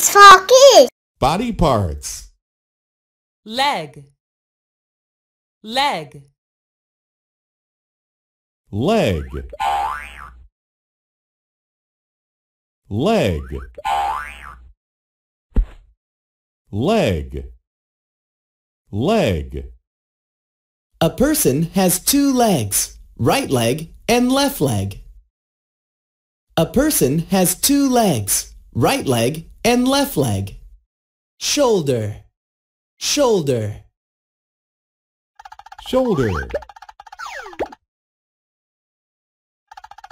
It's for kids. Body parts. leg, leg, Leg. Leg. Leg. Leg. A person has two legs, right leg and left leg. A person has two legs, right leg and left leg. Shoulder, shoulder, Shoulder.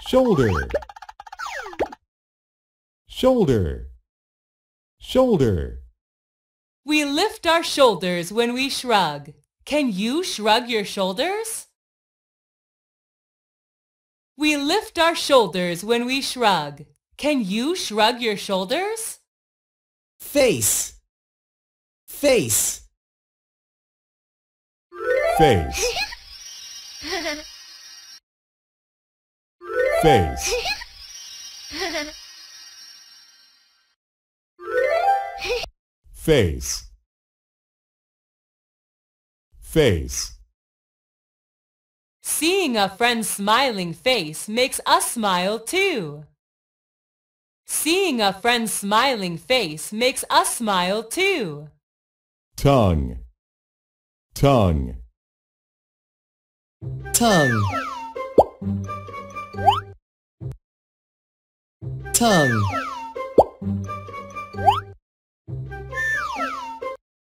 Shoulder. Shoulder. Shoulder. We lift our shoulders when we shrug. Can you shrug your shoulders? We lift our shoulders when we shrug. Can you shrug your shoulders? Face, face, Face. Face. Face. Face. Seeing a friend's smiling face makes us smile too. Seeing a friend's smiling face makes us smile too. Tongue. Tongue. tongue, tongue,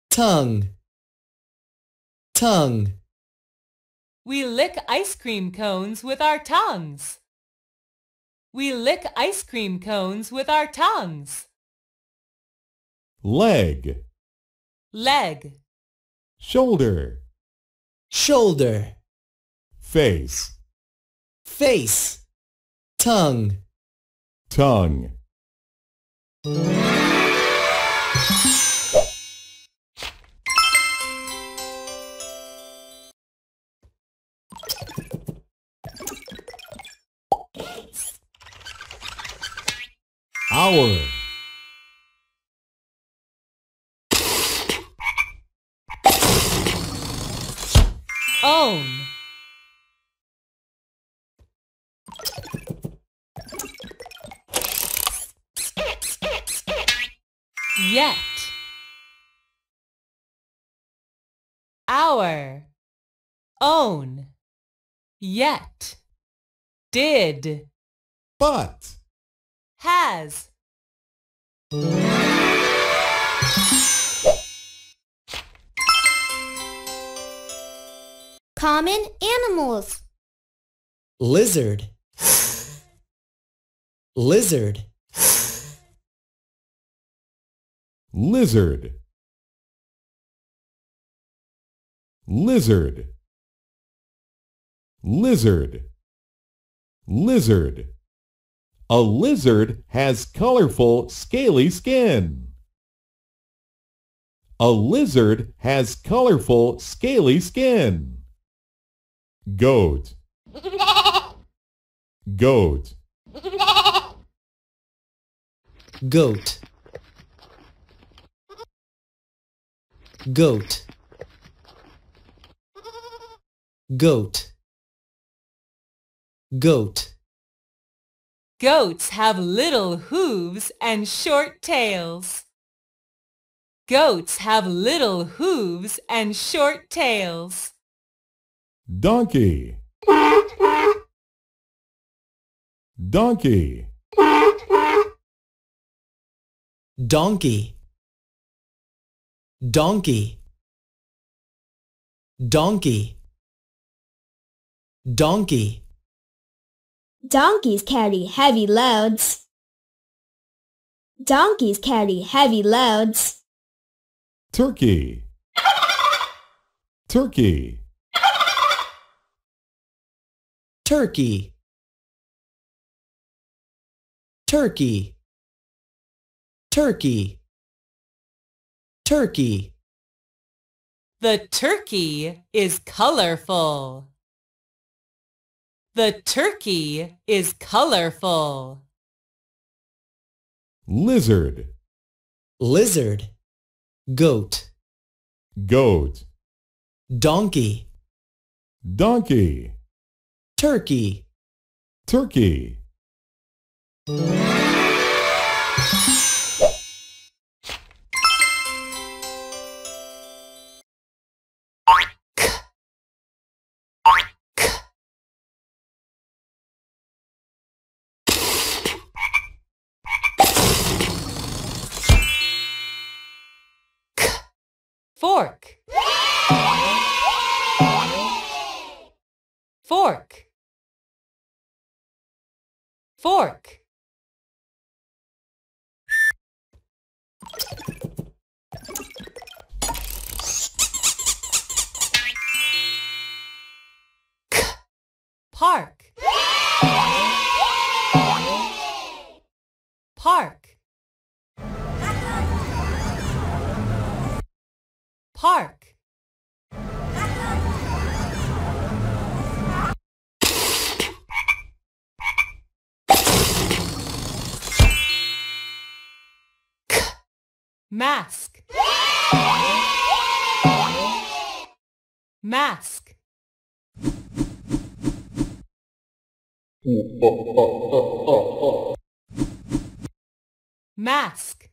tongue, tongue. We lick ice cream cones with our tongues. We lick ice cream cones with our tongues. Leg. Leg, Shoulder. shoulder, Face. face, tongue. Tongue. Own, yet, our, own, yet, did, But. has, Common animals. lizard lizard Lizard. Lizard. Lizard. Lizard. A lizard has colorful, scaly skin. A lizard has colorful, scaly skin. Goat. Goat. goat goat goat goat Goats have little hooves and short tails. Goats have little hooves and short tails. Donkey. Donkey. donkey donkey donkey donkey Donkeys carry heavy loads. Donkeys carry heavy loads. Turkey. Turkey. Turkey. Turkey. Turkey. Turkey. The turkey is colorful. The turkey is colorful. Lizard. lizard, goat, goat, donkey, donkey, turkey, turkey, fork. Fork fork. Park. Park. Park mask. Mask. Mask.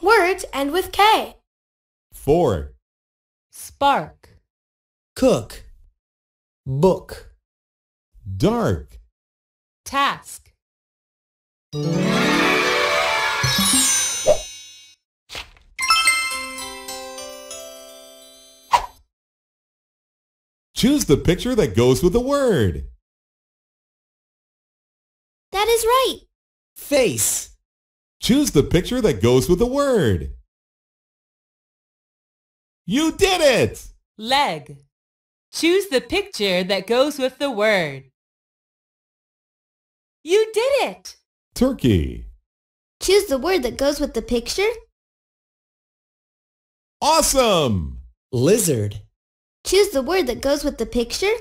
Words end with K. Four. spark. Cook, book, dark, task Choose the picture that goes with the word. That is right. face, Choose the picture that goes with the word. You did it! leg choose the picture that goes with the word you did it Turkey. Choose the word that goes with the picture. Awesome! lizard, Choose the word that goes with the picture.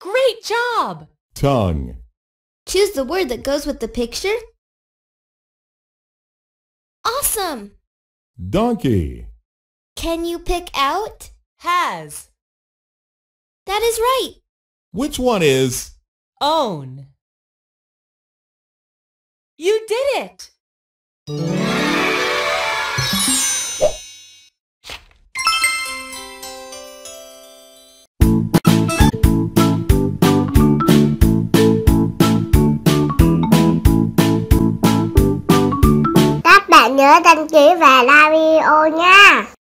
great job Tongue. Choose the word that goes with the picture. Awesome! Donkey. Can you pick out? has That is right. Which one is? Own you did it Các bạn nhớ đăng ký và like video nha.